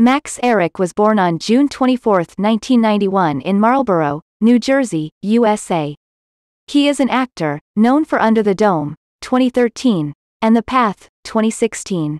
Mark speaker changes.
Speaker 1: Max Ehrich was born on June 24, 1991 in Marlboro, New Jersey, USA. He is an actor, known for Under the Dome, 2013, and The Path, 2016.